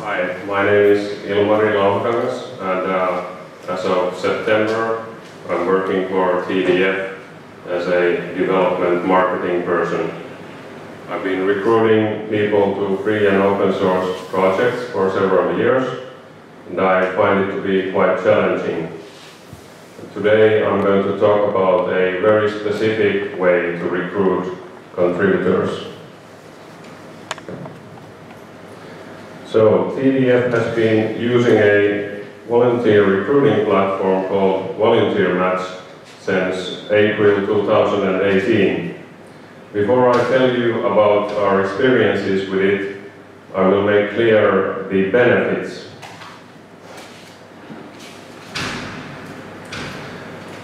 Hi, my name is Ilmari Lauhakangas and uh, as of September I'm working for TDF as a development marketing person. I've been recruiting people to free and open source projects for several years and I find it to be quite challenging. Today I'm going to talk about a very specific way to recruit contributors. So TDF has been using a volunteer recruiting platform called Volunteer Match since April 2018. Before I tell you about our experiences with it, I will make clear the benefits.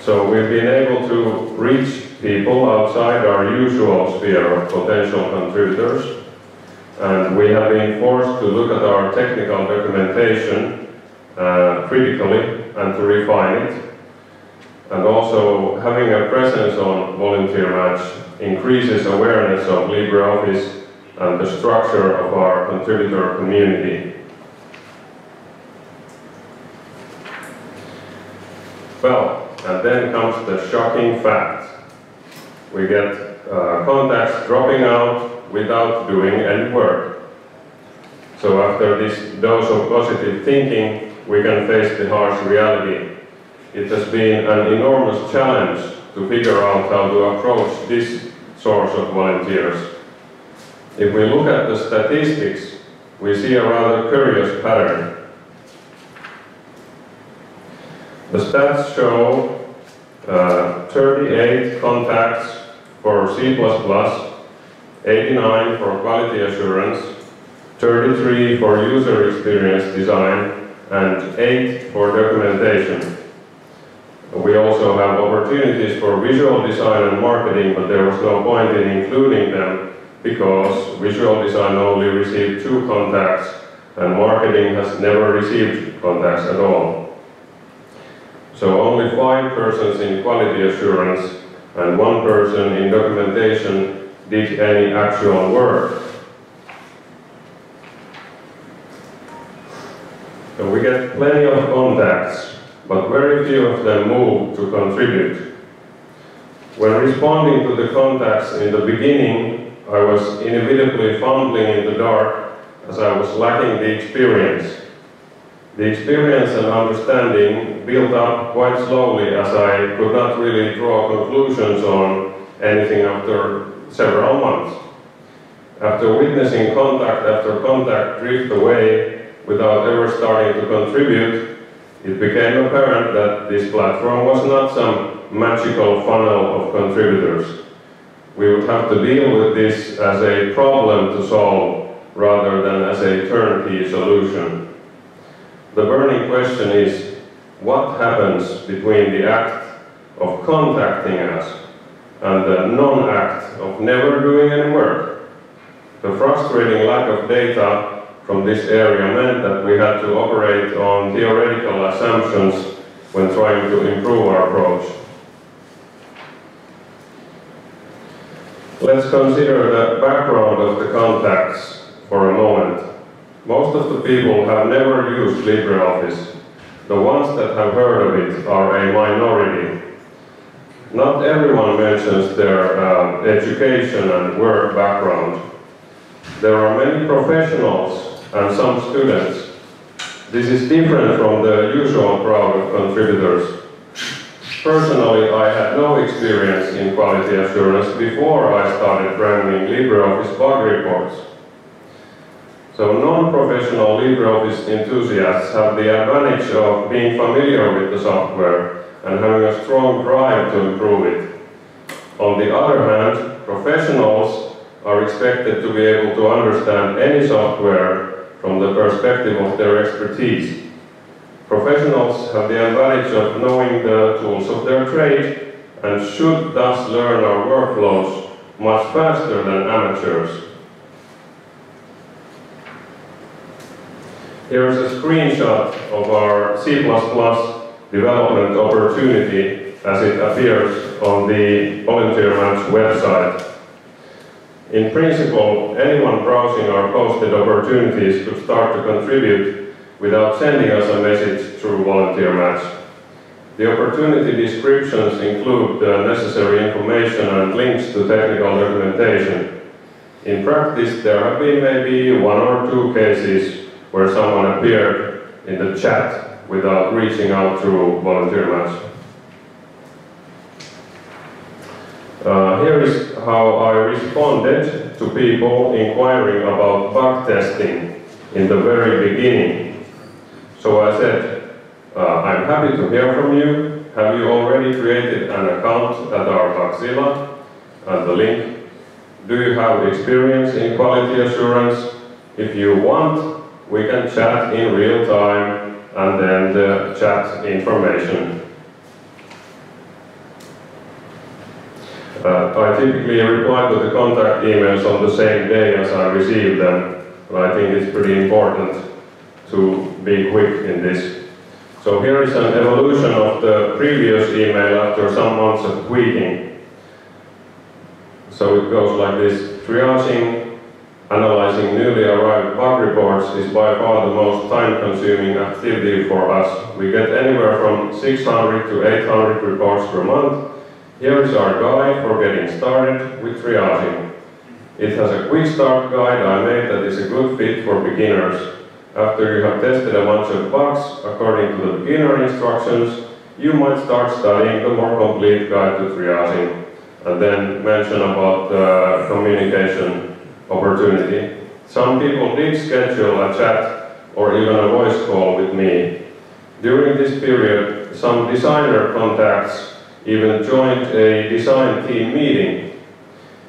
So we've been able to reach people outside our usual sphere of potential contributors and we have been forced to look at our technical documentation uh, critically and to refine it. And also having a presence on Volunteer Match increases awareness of LibreOffice and the structure of our contributor community. Well, and then comes the shocking fact. We get uh, contacts dropping out without doing any work. So after this dose of positive thinking, we can face the harsh reality. It has been an enormous challenge to figure out how to approach this source of volunteers. If we look at the statistics, we see a rather curious pattern. The stats show uh, 38 contacts for C++, 89 for quality assurance, 33 for user experience design, and 8 for documentation. We also have opportunities for visual design and marketing, but there was no point in including them because visual design only received two contacts and marketing has never received contacts at all. So only five persons in quality assurance and one person in documentation did any actual work. So we get plenty of contacts, but very few of them move to contribute. When responding to the contacts in the beginning, I was inevitably fumbling in the dark as I was lacking the experience. The experience and understanding built up quite slowly as I could not really draw conclusions on anything after several months. After witnessing contact after contact drift away without ever starting to contribute, it became apparent that this platform was not some magical funnel of contributors. We would have to deal with this as a problem to solve rather than as a turnkey solution. The burning question is, what happens between the act of contacting us and the non-act of never doing any work. The frustrating lack of data from this area meant that we had to operate on theoretical assumptions when trying to improve our approach. Let's consider the background of the contacts for a moment. Most of the people have never used LibreOffice. The ones that have heard of it are a minority not everyone mentions their uh, education and work background. There are many professionals and some students. This is different from the usual crowd of contributors. Personally, I had no experience in quality assurance before I started running LibreOffice bug reports. So non-professional LibreOffice enthusiasts have the advantage of being familiar with the software and having a strong drive to improve it. On the other hand, professionals are expected to be able to understand any software from the perspective of their expertise. Professionals have the advantage of knowing the tools of their trade and should thus learn our workflows much faster than amateurs. Here is a screenshot of our C++ development opportunity as it appears on the Volunteer Match website. In principle, anyone browsing our posted opportunities could start to contribute without sending us a message through Volunteer Match. The opportunity descriptions include the necessary information and links to technical documentation. In practice, there have been maybe one or two cases where someone appeared in the chat without reaching out through Volunteer Match. Uh, here is how I responded to people inquiring about bug testing in the very beginning. So I said, uh, I'm happy to hear from you. Have you already created an account at our Bugzilla? And the link. Do you have experience in quality assurance? If you want, we can chat in real time and then the chat information Uh, I typically reply to the contact emails on the same day as I receive them, but I think it's pretty important to be quick in this. So here is an evolution of the previous email after some months of tweaking. So it goes like this. Triaging, analyzing newly arrived bug reports is by far the most time-consuming activity for us. We get anywhere from 600 to 800 reports per month, here is our guide for getting started with triaging. It has a quick start guide I made that is a good fit for beginners. After you have tested a bunch of bugs according to the beginner instructions, you might start studying the more complete guide to triaging and then mention about the communication opportunity. Some people did schedule a chat or even a voice call with me. During this period, some designer contacts even joined a design team meeting.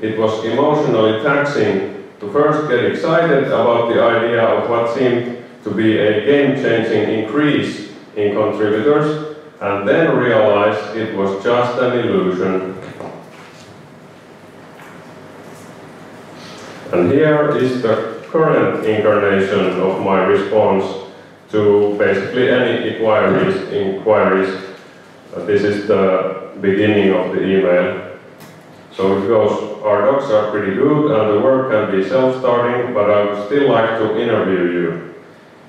It was emotionally taxing to first get excited about the idea of what seemed to be a game-changing increase in contributors, and then realize it was just an illusion. And here is the current incarnation of my response to basically any inquiries, inquiries uh, this is the beginning of the email. So it goes, our docs are pretty good and the work can be self-starting, but I would still like to interview you.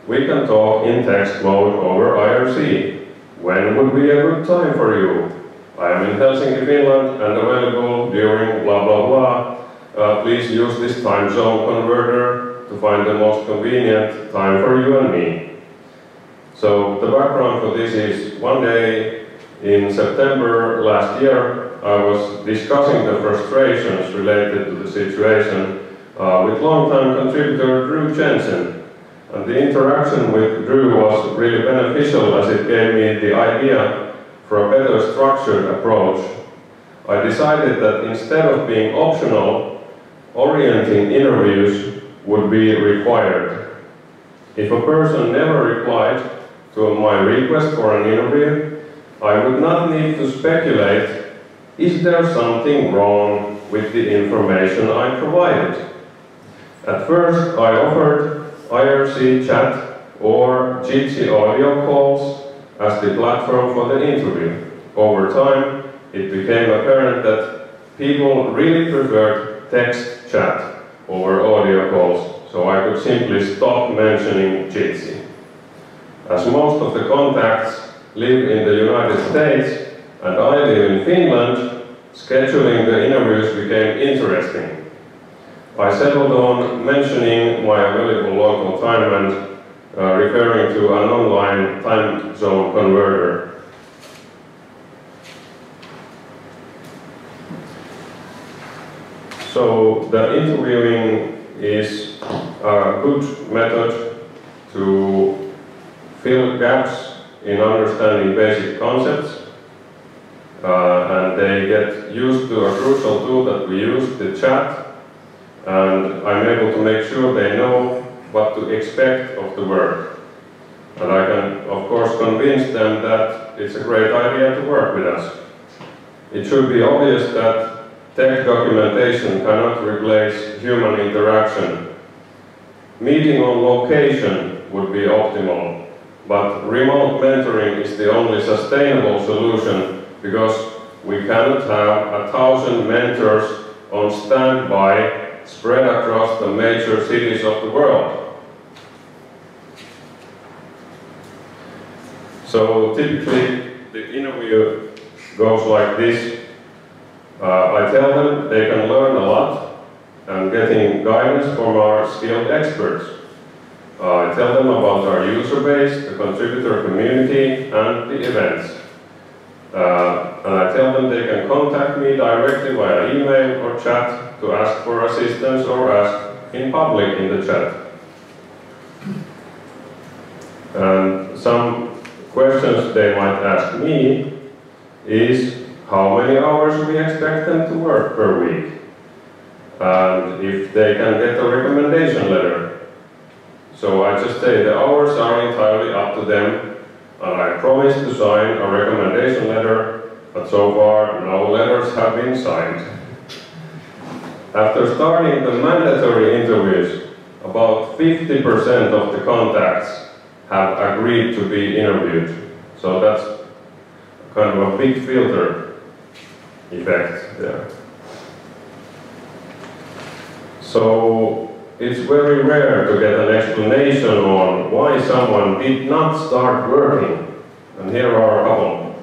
We can talk in text mode over IRC. When would be a good time for you? I am in Helsinki, Finland and available during blah blah blah. Uh, please use this time zone converter to find the most convenient time for you and me. So the background for this is one day in September last year, I was discussing the frustrations related to the situation uh, with longtime contributor Drew Jensen. And the interaction with Drew was really beneficial as it gave me the idea for a better structured approach. I decided that instead of being optional, orienting interviews would be required. If a person never replied to my request for an interview, I would not need to speculate, is there something wrong with the information I provided? At first, I offered IRC chat or Jitsi audio calls as the platform for the interview. Over time, it became apparent that people really preferred text chat over audio calls, so I could simply stop mentioning Jitsi. As most of the contacts live in the United States and I live in Finland, scheduling the interviews became interesting. I settled on mentioning my available local time and uh, referring to an online time zone converter. So the interviewing is a good method to fill gaps in understanding basic concepts. Uh, and they get used to a crucial tool that we use, the chat, and I'm able to make sure they know what to expect of the work. And I can, of course, convince them that it's a great idea to work with us. It should be obvious that tech documentation cannot replace human interaction. Meeting on location would be optimal but remote mentoring is the only sustainable solution because we cannot have a thousand mentors on standby spread across the major cities of the world. So typically the interview goes like this. Uh, I tell them they can learn a lot and getting guidance from our skilled experts. Uh, I tell them about our user base, the contributor community, and the events. Uh, and I tell them they can contact me directly via email or chat to ask for assistance or ask in public in the chat. And some questions they might ask me is how many hours we expect them to work per week and if they can get a recommendation letter. So I just say the hours are entirely up to them and I promise to sign a recommendation letter, but so far no letters have been signed. After starting the mandatory interviews, about 50% of the contacts have agreed to be interviewed. So that's kind of a big filter effect there. So it's very rare to get an explanation on why someone did not start working. And here are a couple.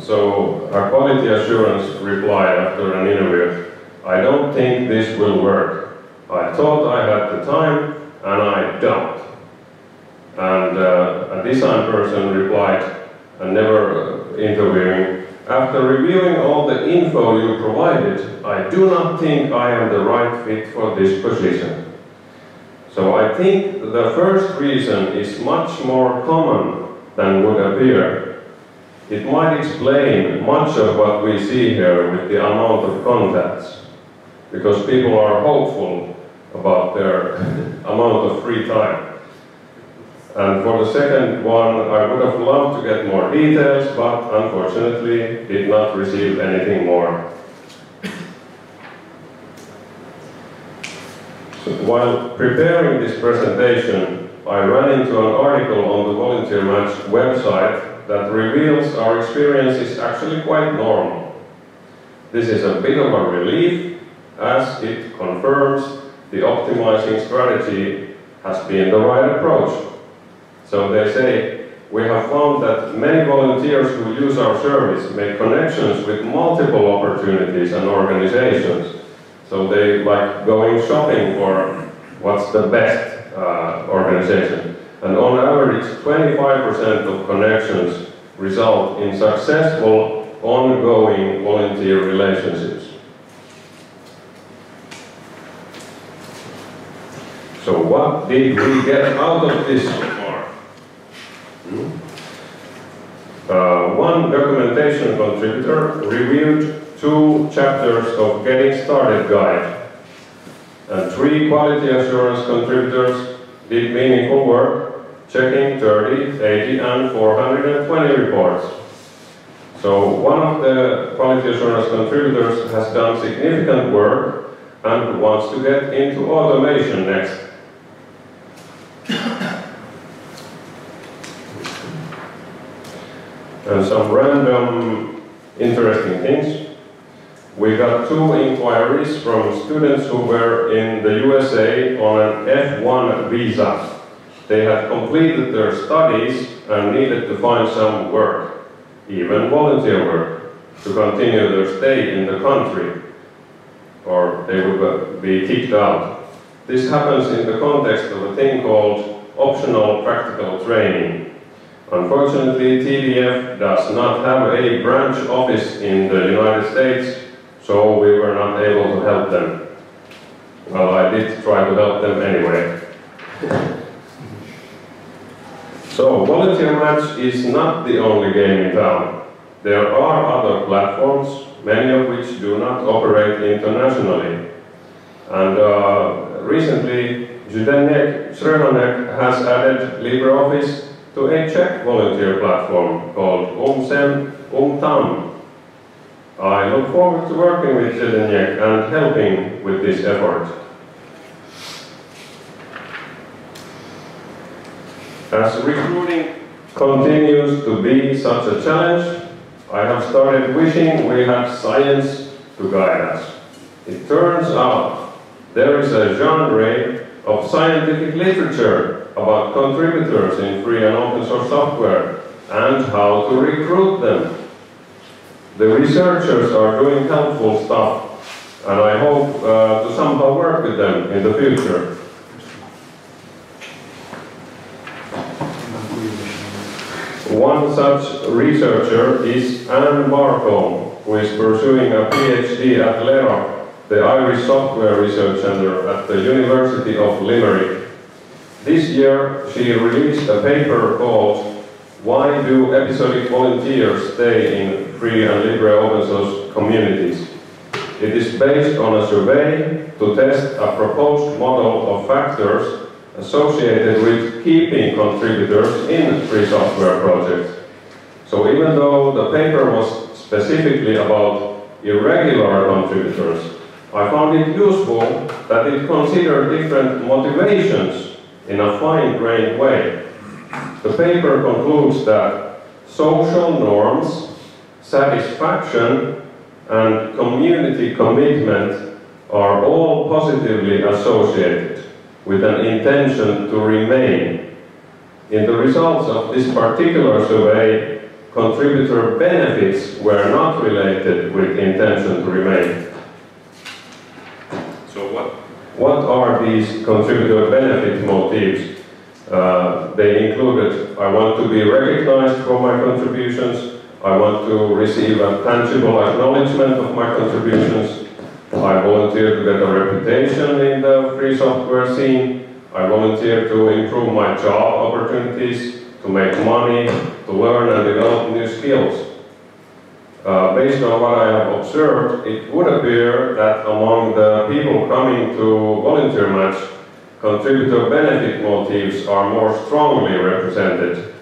So a quality assurance replied after an interview, I don't think this will work. I thought I had the time and I don't. And uh, a design person replied, and never interviewing, after reviewing all the info you provided, I do not think I am the right fit for this position. So I think the first reason is much more common than would appear. It might explain much of what we see here with the amount of contacts, because people are hopeful about their amount of free time. And for the second one, I would have loved to get more details, but unfortunately did not receive anything more. So while preparing this presentation, I ran into an article on the Volunteer Match website that reveals our experience is actually quite normal. This is a bit of a relief as it confirms the optimizing strategy has been the right approach so they say, we have found that many volunteers who use our service make connections with multiple opportunities and organizations. So they like going shopping for what's the best uh, organization. And on average, 25% of connections result in successful ongoing volunteer relationships. So what did we get out of this Uh, one documentation contributor reviewed two chapters of Getting Started Guide, and three quality assurance contributors did meaningful work, checking 30, 80, and 420 reports. So one of the quality assurance contributors has done significant work and wants to get into automation next. And some random interesting things. We got two inquiries from students who were in the USA on an F1 visa. They had completed their studies and needed to find some work, even volunteer work, to continue their stay in the country, or they would be kicked out. This happens in the context of a thing called optional practical training, Unfortunately, TDF does not have a branch office in the United States, so we were not able to help them. Well, I did try to help them anyway. so, Volunteer Match is not the only game in town. There are other platforms, many of which do not operate internationally. And uh, recently, Zdenek Crhonek has added LibreOffice to a Czech volunteer platform called UmSem UmTam. I look forward to working with Zdeněk and helping with this effort. As recruiting continues to be such a challenge, I have started wishing we had science to guide us. It turns out there is a genre of scientific literature about contributors in free and open source software and how to recruit them. The researchers are doing helpful stuff and I hope uh, to somehow work with them in the future. One such researcher is Ann Barcomb, who is pursuing a PhD at Lero, the Irish Software Research Centre at the University of Limerick. This year, she released a paper called Why Do Episodic Volunteers Stay in Free and Libre Open Source Communities? It is based on a survey to test a proposed model of factors associated with keeping contributors in free software projects. So even though the paper was specifically about irregular contributors, I found it useful that it considered different motivations in a fine-grained way. The paper concludes that social norms, satisfaction, and community commitment are all positively associated with an intention to remain. In the results of this particular survey, contributor benefits were not related with intention to remain. What are these contributor benefit motives? Uh, they included, I want to be recognized for my contributions, I want to receive a tangible acknowledgement of my contributions, I volunteer to get a reputation in the free software scene. I volunteer to improve my job opportunities, to make money, to learn and develop new skills. Uh, based on what I have observed, it would appear that among the people coming to volunteer match, contributor benefit motives are more strongly represented.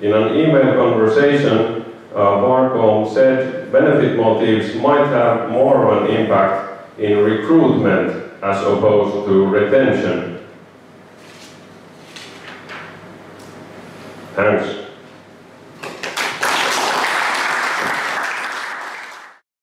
In an email conversation, uh, Barcomb said benefit motives might have more of an impact in recruitment as opposed to retention. Thanks.